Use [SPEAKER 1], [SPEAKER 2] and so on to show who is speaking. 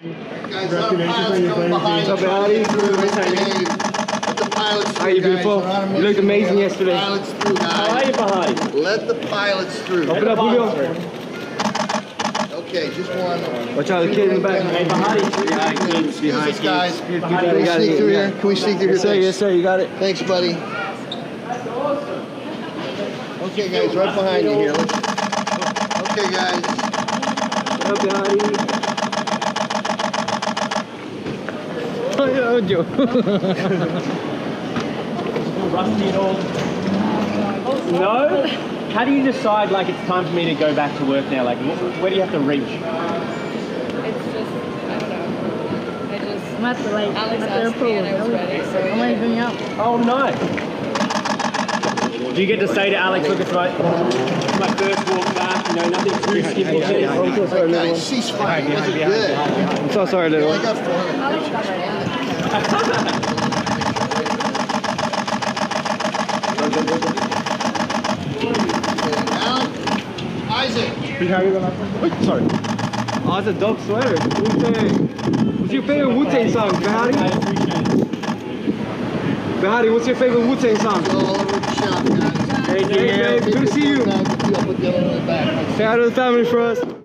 [SPEAKER 1] Guys, let pilots come behind.
[SPEAKER 2] What's up, Howdy?
[SPEAKER 1] Let the pilots through,
[SPEAKER 2] How you beautiful?
[SPEAKER 1] We're on a
[SPEAKER 2] You
[SPEAKER 1] mission.
[SPEAKER 2] looked amazing
[SPEAKER 1] Let
[SPEAKER 2] yesterday.
[SPEAKER 1] The pilots through,
[SPEAKER 3] How are you, Behati?
[SPEAKER 1] Let the pilots through.
[SPEAKER 2] Open up, Julio.
[SPEAKER 1] Okay, just one.
[SPEAKER 2] Watch out, the kid in the back.
[SPEAKER 3] Hey, Behati. Behind
[SPEAKER 1] Excuse us, guys. Can we sneak through here? Can we sneak through here?
[SPEAKER 2] Yes, sir. Yes, sir. You got it.
[SPEAKER 1] Thanks, buddy. Okay, guys, right behind you here. Okay, guys.
[SPEAKER 2] What up, Howdy? Oh, yeah, Joe.
[SPEAKER 3] Rusty at all? No? How do you decide, like, it's time for me to go back to work now? Like, where do you have to reach?
[SPEAKER 4] It's just, I don't know. I just,
[SPEAKER 5] I'm at the like
[SPEAKER 4] Alex
[SPEAKER 5] at the airport.
[SPEAKER 4] I was ready, so
[SPEAKER 5] I'm leaving out.
[SPEAKER 3] Oh, nice. Do you get to say to Alex, look, it's my, it's my first walk back, you know, nothing too skimmy.
[SPEAKER 2] I'm so sorry, little one.
[SPEAKER 1] cease fire. You guys are good.
[SPEAKER 2] I'm so sorry, little
[SPEAKER 1] I
[SPEAKER 2] one.
[SPEAKER 1] got 400. Alan, Isaac.
[SPEAKER 2] Sorry. Oh, it's a dope sweater. Wu-Tang. What's your favorite Wu-Tang song, Behati? Behati, what's your favorite Wu-Tang song?
[SPEAKER 1] Guys.
[SPEAKER 2] Hey, babe, good to see you. Say hi to the family for us.